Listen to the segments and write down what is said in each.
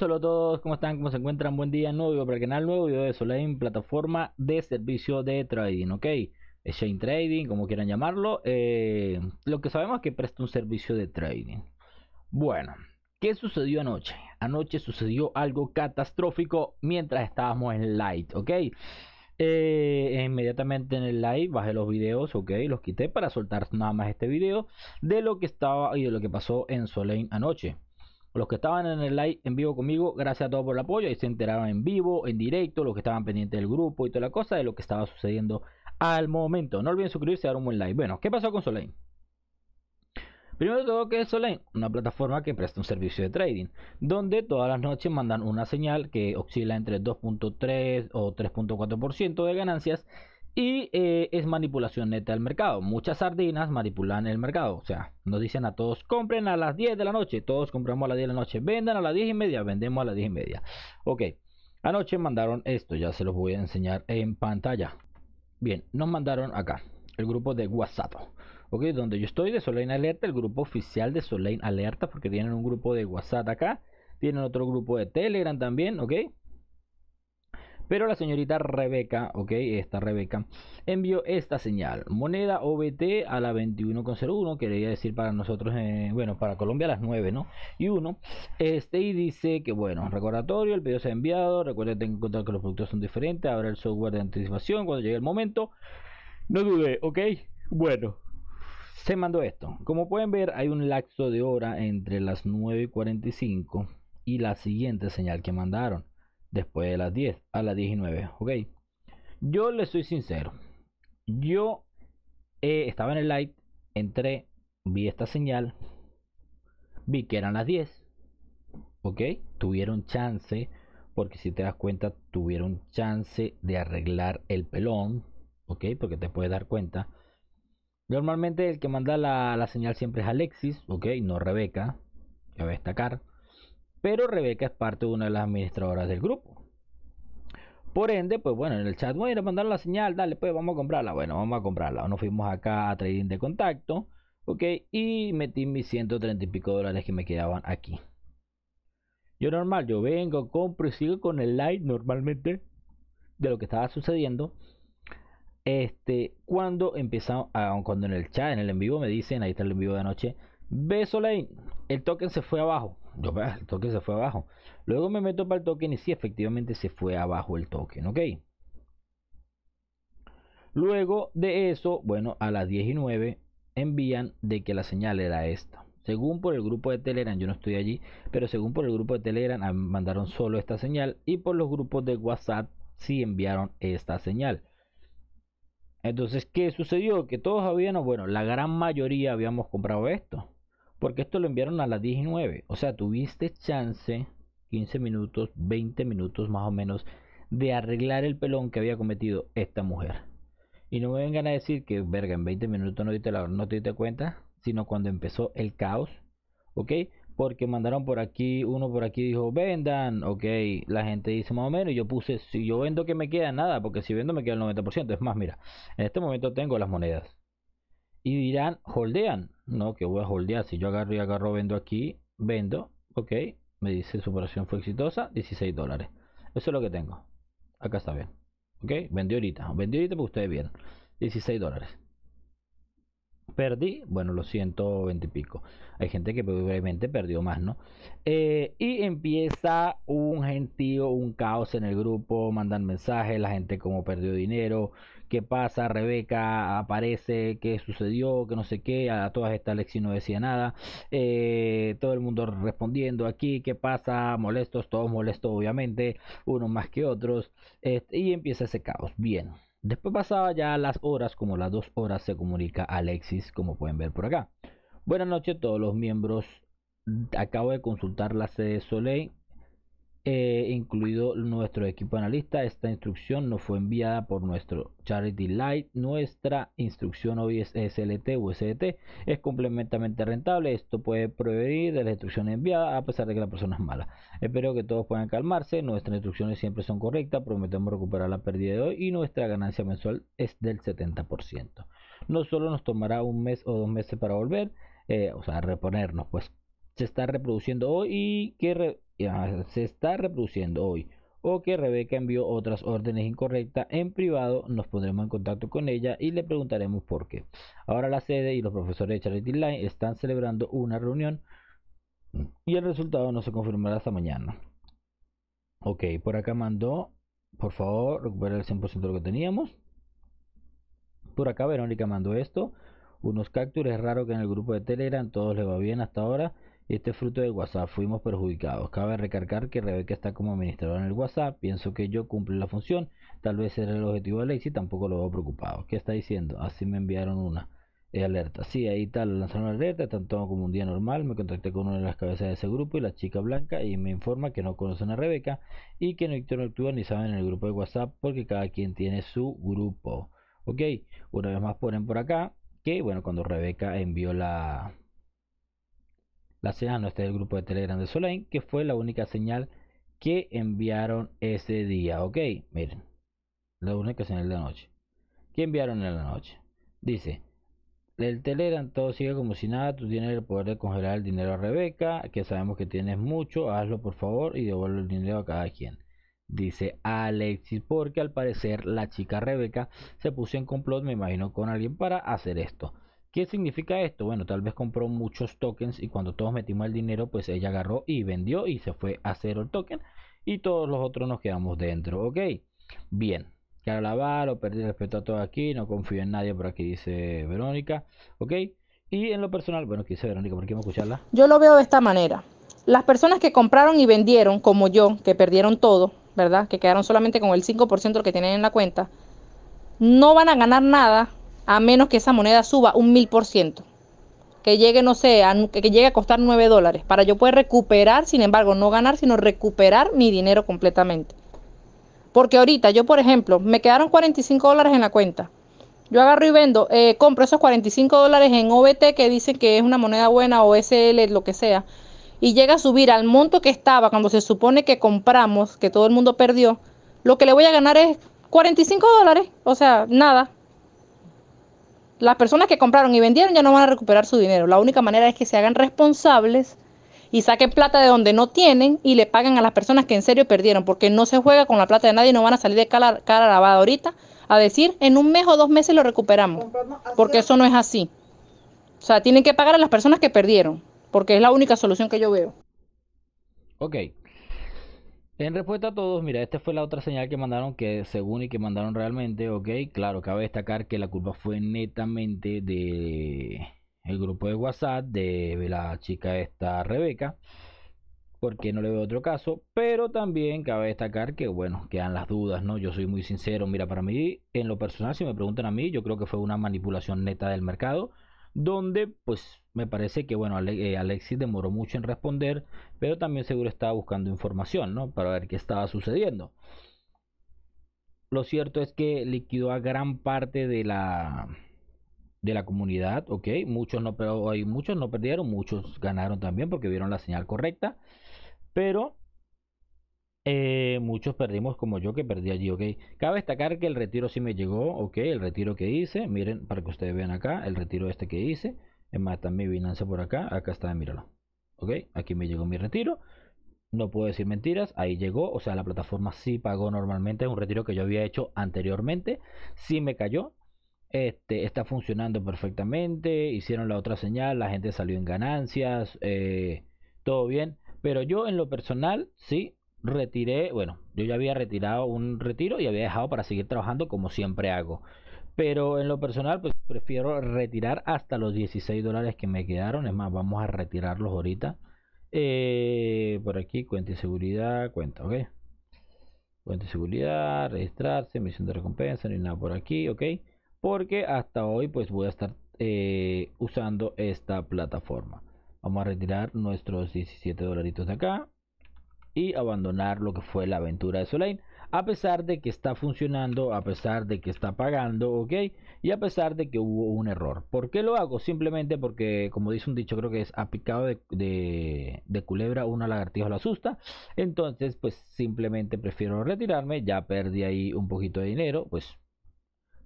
Saludo a todos, ¿cómo están? ¿Cómo se encuentran? Buen día, nuevo video para el canal, nuevo video de Solane, plataforma de servicio de trading, ¿ok? Exchange Trading, como quieran llamarlo. Eh, lo que sabemos es que presta un servicio de trading. Bueno, ¿qué sucedió anoche? Anoche sucedió algo catastrófico mientras estábamos en Light, ¿ok? Eh, inmediatamente en el live bajé los videos, ok, los quité para soltar nada más este video de lo que estaba y de lo que pasó en Solane anoche. Los que estaban en el live en vivo conmigo, gracias a todos por el apoyo. y se enteraron en vivo, en directo, los que estaban pendientes del grupo y toda la cosa de lo que estaba sucediendo al momento. No olviden suscribirse y dar un buen like. Bueno, ¿qué pasó con Solane? Primero todo, que es Solane? Una plataforma que presta un servicio de trading, donde todas las noches mandan una señal que oscila entre 2.3 o 3.4% de ganancias y eh, es manipulación neta del mercado. Muchas sardinas manipulan el mercado. O sea, nos dicen a todos, compren a las 10 de la noche. Todos compramos a las 10 de la noche. Vendan a las 10 y media. Vendemos a las 10 y media. Ok. Anoche mandaron esto. Ya se los voy a enseñar en pantalla. Bien, nos mandaron acá. El grupo de WhatsApp. Ok, donde yo estoy de Solane Alerta. El grupo oficial de Solane Alerta. Porque tienen un grupo de WhatsApp acá. Tienen otro grupo de Telegram también. Ok. Pero la señorita Rebeca, ok, esta Rebeca, envió esta señal. Moneda OBT a la 21,01, quería decir para nosotros, eh, bueno, para Colombia a las 9, ¿no? Y 1. Este y dice que, bueno, recordatorio, el pedido se ha enviado. Recuerden tener en cuenta que los productos son diferentes. Habrá el software de anticipación cuando llegue el momento. No dude, ok. Bueno, se mandó esto. Como pueden ver, hay un lapso de hora entre las 9.45 y la siguiente señal que mandaron después de las 10 a las 19 ok. Yo le soy sincero. Yo eh, estaba en el light entré vi esta señal vi que eran las 10 ok. Tuvieron chance porque si te das cuenta tuvieron chance de arreglar el pelón ok porque te puedes dar cuenta. Normalmente el que manda la, la señal siempre es Alexis ok no Rebeca que va a destacar pero Rebeca es parte de una de las administradoras del grupo. Por ende, pues bueno, en el chat, bueno, mandar la señal, dale, pues vamos a comprarla. Bueno, vamos a comprarla. Nos fuimos acá a trading de contacto, ok, y metí mis 130 y pico dólares que me quedaban aquí. Yo normal, yo vengo, compro y sigo con el light normalmente de lo que estaba sucediendo. Este, cuando empezamos, cuando en el chat, en el en vivo me dicen, ahí está el en vivo de anoche, ve Soleil, el token se fue abajo. Yo, el token se fue abajo. Luego me meto para el token y sí, efectivamente se fue abajo el token, ¿ok? Luego de eso, bueno, a las 19 envían de que la señal era esta. Según por el grupo de Telegram, yo no estoy allí, pero según por el grupo de Telegram mandaron solo esta señal y por los grupos de WhatsApp sí enviaron esta señal. Entonces, ¿qué sucedió? Que todos habían, bueno, la gran mayoría habíamos comprado esto. Porque esto lo enviaron a las 19. O sea, tuviste chance, 15 minutos, 20 minutos más o menos, de arreglar el pelón que había cometido esta mujer. Y no me vengan a decir que, verga, en 20 minutos no te, la, no te diste cuenta, sino cuando empezó el caos. ¿Ok? Porque mandaron por aquí, uno por aquí dijo, vendan, ok, la gente dice más o menos, y yo puse, si yo vendo que me queda nada, porque si vendo me queda el 90%, es más, mira, en este momento tengo las monedas, y dirán, holdean. No, que voy a holdear. Si yo agarro y agarro, vendo aquí, vendo. Ok, me dice su operación fue exitosa, 16 dólares. Eso es lo que tengo. Acá está bien. Ok, vendí ahorita. Vendí ahorita para ustedes bien. 16 dólares. Perdí, bueno, los 120 y pico. Hay gente que probablemente perdió más, ¿no? Eh, y empieza un gentío, un caos en el grupo. Mandan mensajes, la gente como perdió dinero qué pasa, Rebeca aparece, qué sucedió, que no sé qué, a todas estas Alexi no decía nada, eh, todo el mundo respondiendo aquí, qué pasa, molestos, todos molestos obviamente, unos más que otros, este, y empieza ese caos, bien. Después pasaba ya las horas, como las dos horas se comunica Alexis, como pueden ver por acá. Buenas noches a todos los miembros. Acabo de consultar la sede de Soleil eh, incluido nuestro equipo analista. Esta instrucción no fue enviada por nuestro Charity Light. Nuestra instrucción hoy es SLT o SDT. Es completamente rentable. Esto puede prevenir de la instrucción enviada a pesar de que la persona es mala. Espero que todos puedan calmarse. Nuestras instrucciones siempre son correctas. Prometemos recuperar la pérdida de hoy y nuestra ganancia mensual es del 70%. No solo nos tomará un mes o dos meses para volver, eh, o sea, reponernos, pues se está reproduciendo hoy y que ah, se está reproduciendo hoy o que Rebeca envió otras órdenes incorrectas en privado, nos pondremos en contacto con ella y le preguntaremos por qué. Ahora la sede y los profesores de Charity Line están celebrando una reunión y el resultado no se confirmará hasta mañana. Ok, por acá mandó, por favor, recuperar el 100% de lo que teníamos. Por acá Verónica mandó esto, unos captures, es raro que en el grupo de Telegram todos le va bien hasta ahora este fruto de WhatsApp fuimos perjudicados. Cabe recargar que Rebeca está como administradora en el WhatsApp. Pienso que yo cumple la función. Tal vez era el objetivo de Lacey. Tampoco lo veo preocupado. ¿Qué está diciendo? Así me enviaron una eh, alerta. Sí, ahí tal, lanzaron la alerta. Tanto como un día normal. Me contacté con una de las cabezas de ese grupo y la chica blanca. Y me informa que no conocen a Rebeca. Y que no interactúan ni saben en el grupo de WhatsApp. Porque cada quien tiene su grupo. Ok, una vez más ponen por acá. Que bueno, cuando Rebeca envió la la señal no está del grupo de Telegram de Soleil, que fue la única señal que enviaron ese día. Ok, miren, la única señal de la noche. ¿Qué enviaron en la noche? Dice, el Telegram todo sigue como si nada, tú tienes el poder de congelar el dinero a Rebeca, que sabemos que tienes mucho, hazlo por favor y devuelve el dinero a cada quien. Dice Alexis, porque al parecer la chica Rebeca se puso en complot, me imagino, con alguien para hacer esto. ¿Qué significa esto? Bueno, tal vez compró muchos tokens y cuando todos metimos el dinero, pues ella agarró y vendió y se fue a cero el token y todos los otros nos quedamos dentro, ¿ok? Bien, quiero lavar o perdí respeto a todo aquí, no confío en nadie por aquí, dice Verónica, ¿ok? Y en lo personal, bueno, ¿qué dice Verónica? ¿Por qué a escucharla? Yo lo veo de esta manera. Las personas que compraron y vendieron, como yo, que perdieron todo, ¿verdad? Que quedaron solamente con el 5% lo que tienen en la cuenta, no van a ganar nada a menos que esa moneda suba un mil por ciento. Que llegue, no sé, a, que llegue a costar 9 dólares. Para yo poder recuperar, sin embargo, no ganar, sino recuperar mi dinero completamente. Porque ahorita yo, por ejemplo, me quedaron 45 dólares en la cuenta. Yo agarro y vendo, eh, compro esos 45 dólares en OBT que dicen que es una moneda buena o SL, lo que sea. Y llega a subir al monto que estaba cuando se supone que compramos, que todo el mundo perdió. Lo que le voy a ganar es 45 dólares. O sea, nada las personas que compraron y vendieron ya no van a recuperar su dinero. La única manera es que se hagan responsables y saquen plata de donde no tienen y le paguen a las personas que en serio perdieron, porque no se juega con la plata de nadie y no van a salir de cara, cara lavada ahorita a decir en un mes o dos meses lo recuperamos, porque eso no es así. O sea, tienen que pagar a las personas que perdieron, porque es la única solución que yo veo. Ok, en respuesta a todos, mira, esta fue la otra señal que mandaron, que según y que mandaron realmente, ok, claro, cabe destacar que la culpa fue netamente de el grupo de WhatsApp de la chica esta Rebeca, porque no le veo otro caso, pero también cabe destacar que, bueno, quedan las dudas, ¿no? Yo soy muy sincero, mira, para mí, en lo personal, si me preguntan a mí, yo creo que fue una manipulación neta del mercado, donde pues me parece que bueno eh, Alexis demoró mucho en responder pero también seguro estaba buscando información no para ver qué estaba sucediendo. Lo cierto es que liquidó a gran parte de la de la comunidad ok muchos no pero hay muchos no perdieron muchos ganaron también porque vieron la señal correcta pero eh, muchos perdimos como yo que perdí allí, ok. Cabe destacar que el retiro sí me llegó, ok. El retiro que hice, miren, para que ustedes vean acá, el retiro este que hice. Es más, está mi Binance por acá, acá está, míralo. Ok, aquí me llegó mi retiro. No puedo decir mentiras, ahí llegó, o sea, la plataforma sí pagó normalmente, es un retiro que yo había hecho anteriormente, sí me cayó, este, está funcionando perfectamente, hicieron la otra señal, la gente salió en ganancias, eh, todo bien, pero yo en lo personal, sí, retiré, bueno, yo ya había retirado un retiro y había dejado para seguir trabajando como siempre hago. Pero en lo personal, pues prefiero retirar hasta los 16 dólares que me quedaron. Es más, vamos a retirarlos ahorita. Eh, por aquí, cuenta y seguridad, cuenta, ok. Cuenta y seguridad, registrarse, misión de recompensa, ni nada por aquí, ok. Porque hasta hoy, pues voy a estar eh, usando esta plataforma. Vamos a retirar nuestros 17 dolaritos de acá y abandonar lo que fue la aventura de Soleil. A pesar de que está funcionando, a pesar de que está pagando, ok, y a pesar de que hubo un error. ¿Por qué lo hago? Simplemente porque, como dice un dicho, creo que es a picado de, de, culebra, una lagartija lo asusta. Entonces, pues simplemente prefiero retirarme. Ya perdí ahí un poquito de dinero, pues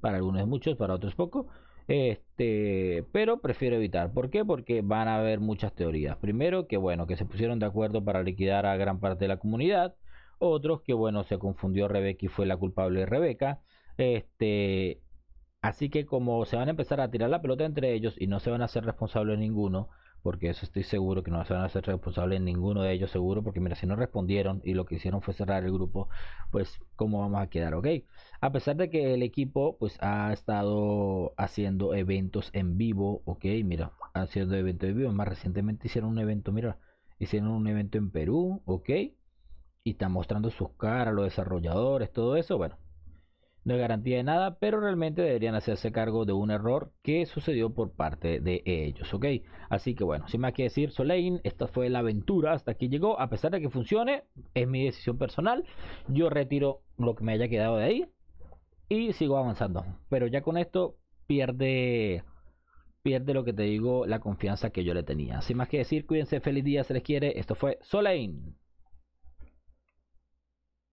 para algunos es mucho, para otros poco. Este, pero prefiero evitar. ¿Por qué? Porque van a haber muchas teorías. Primero, que bueno, que se pusieron de acuerdo para liquidar a gran parte de la comunidad. Otros que bueno, se confundió Rebeca y fue la culpable de Rebeca. Este, así que como se van a empezar a tirar la pelota entre ellos y no se van a hacer responsables ninguno, porque eso estoy seguro que no se van a hacer responsables ninguno de ellos, seguro, porque mira, si no respondieron y lo que hicieron fue cerrar el grupo, pues cómo vamos a quedar, ¿ok? A pesar de que el equipo pues ha estado haciendo eventos en vivo, ¿ok? Mira, haciendo eventos en vivo, más recientemente hicieron un evento, mira, hicieron un evento en Perú, ¿ok? Y están mostrando sus caras, los desarrolladores, todo eso, bueno, no hay garantía de nada, pero realmente deberían hacerse cargo de un error que sucedió por parte de ellos, ¿ok? Así que bueno, sin más que decir, Soleil, esta fue la aventura, hasta aquí llegó, a pesar de que funcione, es mi decisión personal, yo retiro lo que me haya quedado de ahí y sigo avanzando, pero ya con esto pierde pierde lo que te digo, la confianza que yo le tenía. Sin más que decir, cuídense, feliz día, se les quiere. Esto fue Soleil.